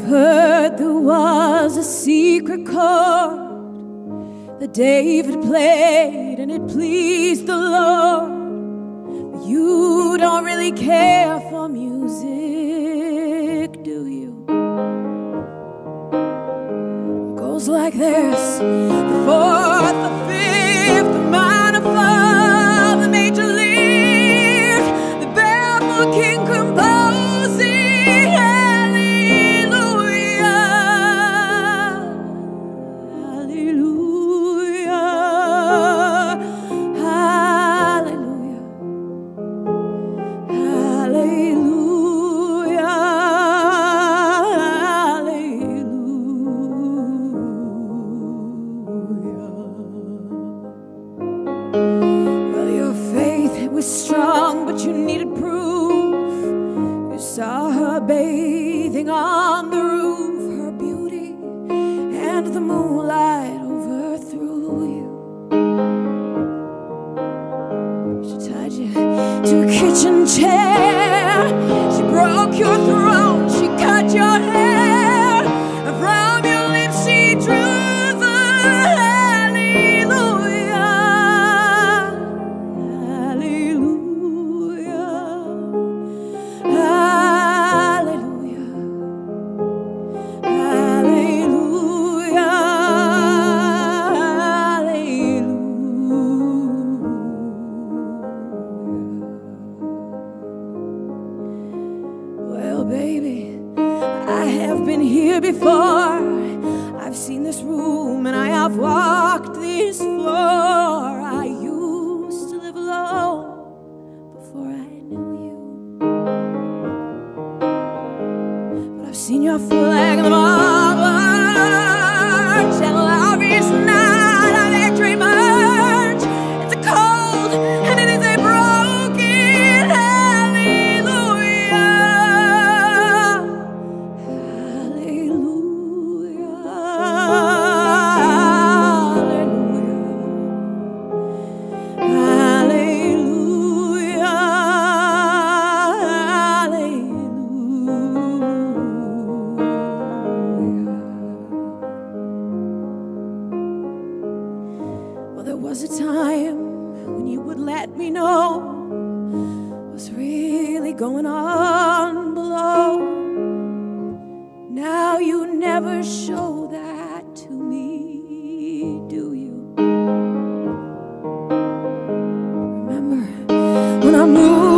I've heard there was a secret chord that David played and it pleased the Lord. But you don't really care for music, do you? It goes like this was strong, but you needed proof. You saw her bathing on the roof, her beauty and the moonlight overthrew you. She tied you to a kitchen chair. Here before. I've seen this room and I have walked this floor. I used to live alone before I knew you. But I've seen your flag in the march going on below. Now you never show that to me, do you? Remember when I moved?